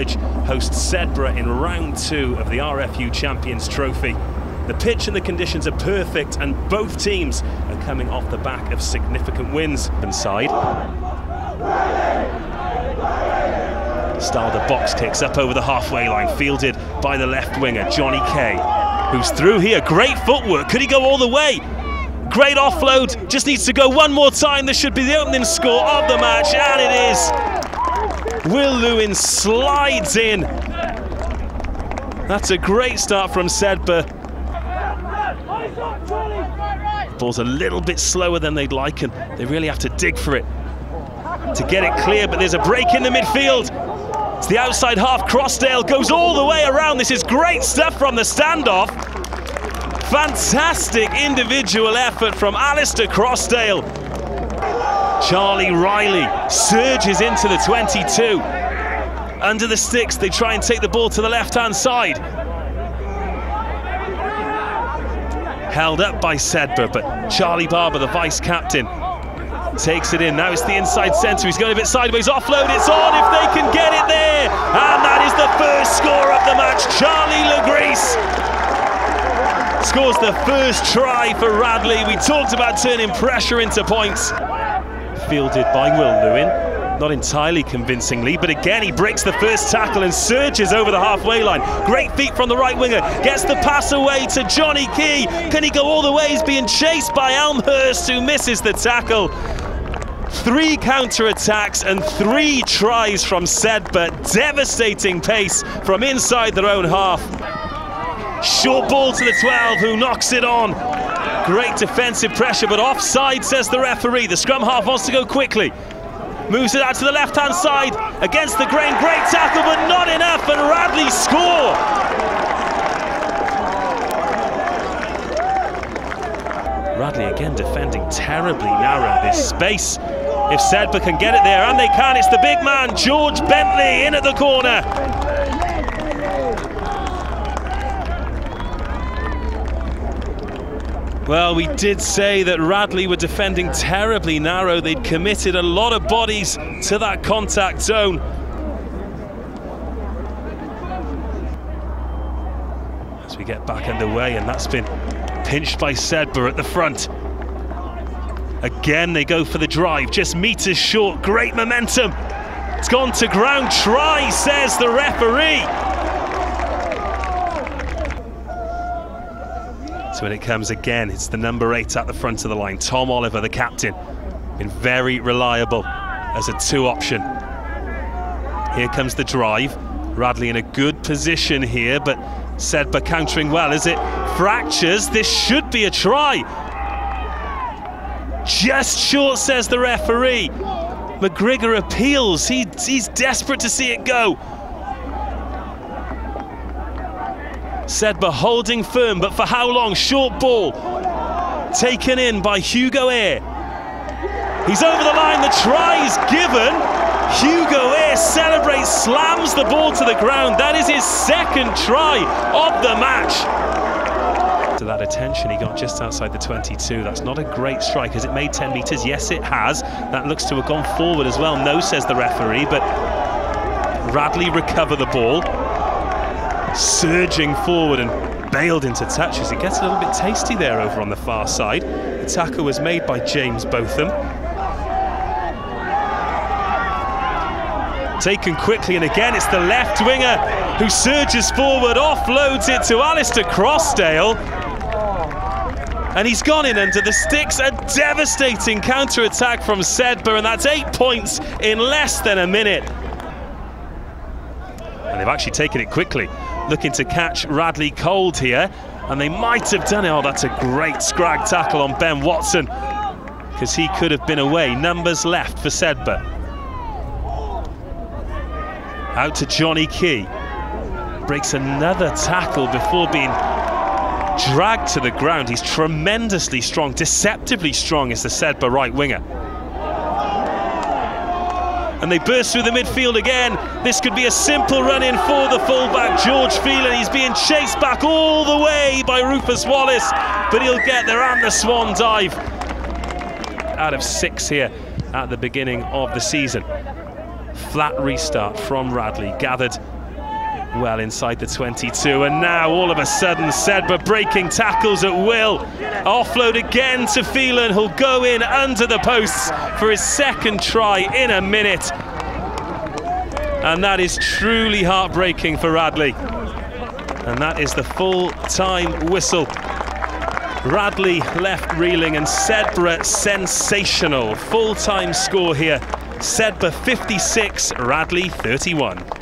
College hosts Sedbergh in round two of the RFU Champions Trophy. The pitch and the conditions are perfect, and both teams are coming off the back of significant wins. Inside. Styled box kicks up over the halfway line, fielded by the left winger, Johnny Kay, who's through here. Great footwork. Could he go all the way? Great offload, just needs to go one more time. This should be the opening score of the match, and it is. Will Lewin slides in. That's a great start from Sedbergh. Ball's a little bit slower than they'd like, and they really have to dig for it to get it clear, but there's a break in the midfield. It's the outside half, Crossdale goes all the way around. This is great stuff from the standoff. Fantastic individual effort from Alistair Crossdale. Charlie Riley surges into the 22. Under the sticks, they try and take the ball to the left-hand side. Held up by Sedbergh, but Charlie Barber, the vice-captain, takes it in. Now it's the inside centre. He's going a bit sideways. Offload. It's on if they can get it there. And that is the first score of the match. Charlie Legrees scores the first try for Radley. We talked about turning pressure into points. Fielded by Will Lewin, not entirely convincingly, but again he breaks the first tackle and surges over the halfway line. Great feet from the right winger, gets the pass away to Johnny Key. Can he go all the way? He's being chased by Elmhurst, who misses the tackle. Three counter-attacks and three tries from Sedbergh. Devastating pace from inside their own half. Short ball to the 12, who knocks it on. Great defensive pressure, but offside, says the referee. The scrum half wants to go quickly. Moves it out to the left-hand side, against the grain. Great tackle, but not enough, and Radley score. Radley again defending terribly narrow this space. If Sedbergh can get it there, and they can, it's the big man, George Bentley, in at the corner. Well, we did say that Radley were defending terribly narrow. They'd committed a lot of bodies to that contact zone. As we get back underway, and that's been pinched by Sedbergh at the front. Again, they go for the drive, just meters short. Great momentum. It's gone to ground. Try, says the referee. So when it comes again, it's the number eight at the front of the line, Tom Oliver, the captain. Been very reliable as a two option. Here comes the drive. Radley in a good position here, but Sedbergh countering well as it fractures. This should be a try. Just short, says the referee. McGrigor appeals. He, he's desperate to see it go. Sedbergh holding firm, but for how long? Short ball taken in by Hugo Eyre. He's over the line, the try is given. Hugo Eyre celebrates, slams the ball to the ground. That is his second try of the match. To that attention, he got just outside the 22. That's not a great strike. Has it made 10 metres? Yes, it has. That looks to have gone forward as well. No, says the referee, but Radley recover the ball surging forward and bailed into touches. It gets a little bit tasty there over on the far side. The tackle was made by James Botham. Taken quickly, and again it's the left winger who surges forward, offloads it to Alistair Crossdale. And he's gone in under the sticks. A devastating counter-attack from Sedbergh, and that's eight points in less than a minute. And they've actually taken it quickly looking to catch Radley cold here. And they might have done it. Oh, that's a great scrag tackle on Ben Watson because he could have been away. Numbers left for Sedbergh. Out to Johnny Key. Breaks another tackle before being dragged to the ground. He's tremendously strong, deceptively strong is the Sedbergh right winger and they burst through the midfield again. This could be a simple run in for the fullback, George Phelan. He's being chased back all the way by Rufus Wallace, but he'll get there and the swan dive. Out of six here at the beginning of the season. Flat restart from Radley, gathered well inside the 22 and now all of a sudden Sedbergh breaking tackles at will. Offload again to Phelan who'll go in under the posts for his second try in a minute. And that is truly heartbreaking for Radley. And that is the full-time whistle. Radley left reeling and Sedbergh sensational. Full-time score here. Sedbergh 56 Radley 31